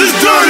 is dirty.